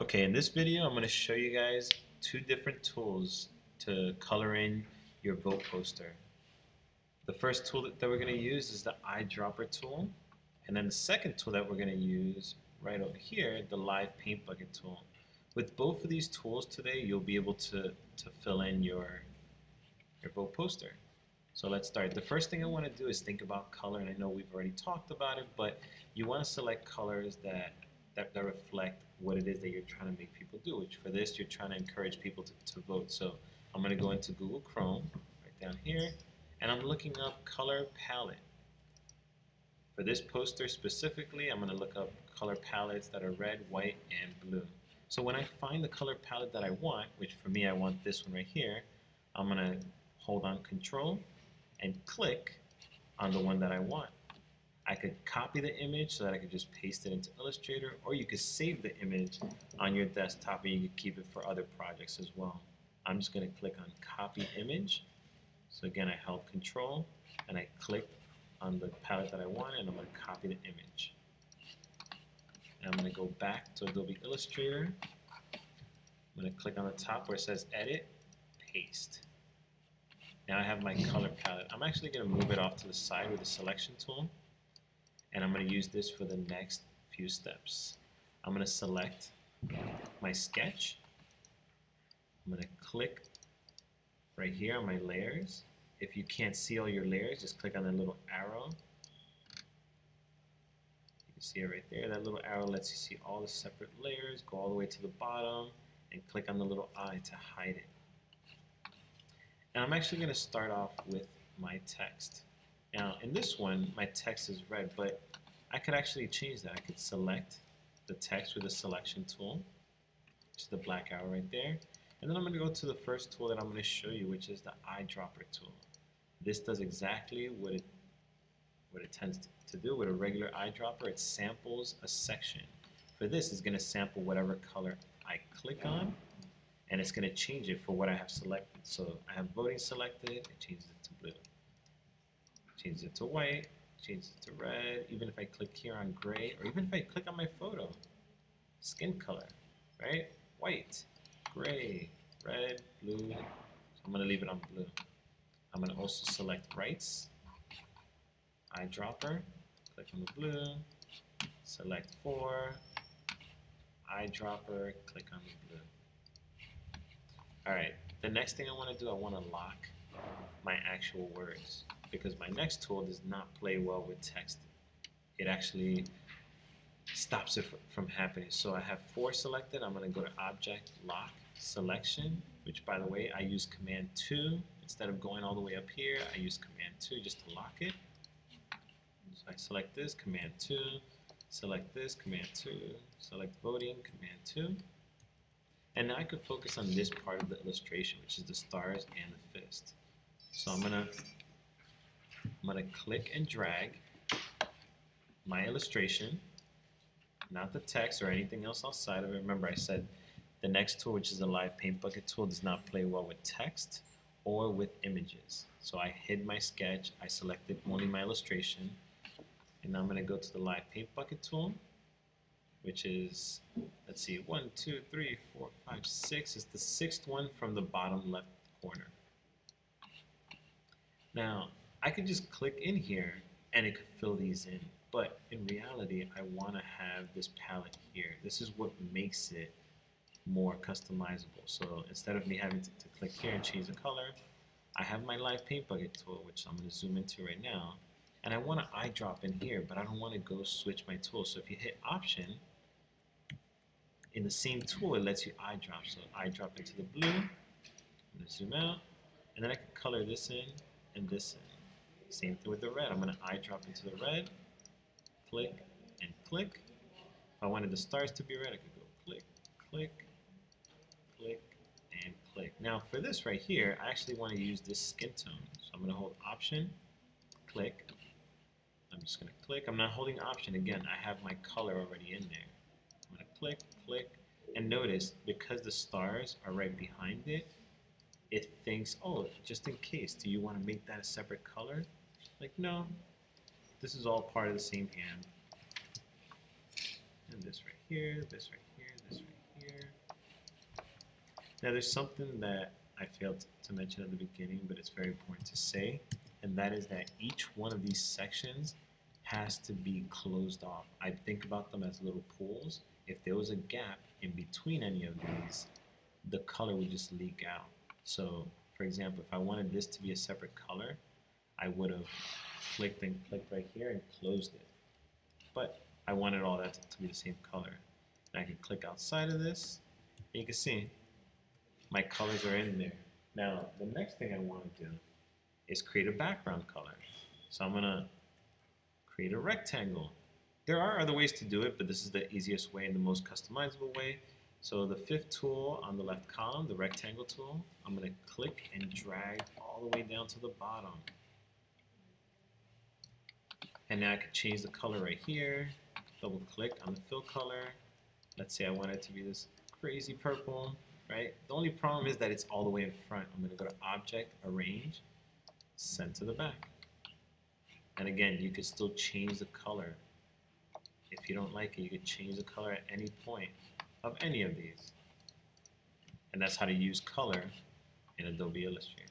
Okay, in this video I'm going to show you guys two different tools to color in your vote poster. The first tool that we're going to use is the eyedropper tool and then the second tool that we're going to use right over here, the live paint bucket tool. With both of these tools today you'll be able to, to fill in your, your vote poster. So let's start. The first thing I want to do is think about color and I know we've already talked about it but you want to select colors that that, that reflect what it is that you're trying to make people do, which for this you're trying to encourage people to, to vote. So I'm going to go into Google Chrome right down here and I'm looking up color palette. For this poster specifically, I'm going to look up color palettes that are red, white, and blue. So when I find the color palette that I want, which for me I want this one right here, I'm going to hold on control and click on the one that I want. I could copy the image so that I could just paste it into Illustrator, or you could save the image on your desktop and you could keep it for other projects as well. I'm just going to click on copy image. So again, I held control and I click on the palette that I want and I'm going to copy the image. And I'm going to go back to Adobe Illustrator. I'm going to click on the top where it says edit, paste. Now I have my color palette. I'm actually going to move it off to the side with the selection tool and I'm going to use this for the next few steps. I'm going to select my sketch. I'm going to click right here on my layers. If you can't see all your layers, just click on the little arrow. You can see it right there. That little arrow lets you see all the separate layers. Go all the way to the bottom and click on the little eye to hide it. And I'm actually going to start off with my text. Now, in this one, my text is red, but I could actually change that. I could select the text with the selection tool, which is the black arrow right there. And then I'm going to go to the first tool that I'm going to show you, which is the eyedropper tool. This does exactly what it, what it tends to do with a regular eyedropper. It samples a section. For this, it's going to sample whatever color I click on, and it's going to change it for what I have selected. So I have voting selected, it changes it to blue change it to white, change it to red, even if I click here on gray, or even if I click on my photo, skin color, right? White, gray, red, blue, so I'm gonna leave it on blue. I'm gonna also select rights, eyedropper, click on the blue, select four, eyedropper, click on the blue. All right, the next thing I wanna do, I wanna lock my actual words because my next tool does not play well with text. It actually stops it from happening. So I have four selected. I'm going to go to Object Lock Selection, which by the way, I use Command 2. Instead of going all the way up here, I use Command 2 just to lock it. So I select this, Command 2, select this, Command 2, select Voting, Command 2. And now I could focus on this part of the illustration, which is the stars and the fist. So I'm to I'm to click and drag my illustration, not the text or anything else outside of it. Remember I said the next tool, which is the Live Paint Bucket tool, does not play well with text or with images. So I hid my sketch, I selected only my illustration, and now I'm going to go to the Live Paint Bucket tool, which is, let's see, one, two, three, four, five, six. It's the sixth one from the bottom left corner. Now, I could just click in here and it could fill these in. But in reality, I want to have this palette here. This is what makes it more customizable. So instead of me having to, to click here and change the color, I have my live paint bucket tool, which I'm going to zoom into right now. And I want to eyedrop in here, but I don't want to go switch my tool. So if you hit Option, in the same tool, it lets you eyedrop. So eyedrop into the blue. I'm going to zoom out. And then I can color this in and this. Same thing with the red. I'm going to eyedrop into the red, click, and click. If I wanted the stars to be red, I could go click, click, click, and click. Now for this right here, I actually want to use this skin tone. So I'm going to hold Option, click. I'm just going to click. I'm not holding Option. Again, I have my color already in there. I'm going to click, click, and notice because the stars are right behind it, it thinks, oh, just in case, do you want to make that a separate color? Like, no, this is all part of the same hand. And this right here, this right here, this right here. Now there's something that I failed to mention at the beginning, but it's very important to say, and that is that each one of these sections has to be closed off. I think about them as little pools. If there was a gap in between any of these, the color would just leak out. So, for example, if I wanted this to be a separate color, I would have clicked and clicked right here and closed it. But I wanted all that to, be the same color. And I can click outside of this, and you can see my colors are in there. Now, the next thing I want to do is create a background color. So I'm going to create a rectangle. There are other ways to do it, but this is the easiest way and the most customizable way. So the fifth tool on the left column, the rectangle tool, I'm going to click and drag all the way down to the bottom. And now I can change the color right here, double click on the fill color. Let's say I want it to be this crazy purple, right? The only problem is that it's all the way in front. I'm going to go to Object, Arrange, Send to the back. And again, you can still change the color. If you don't like it, you can change the color at any point of any of these. And that's how to use color in Adobe Illustrator.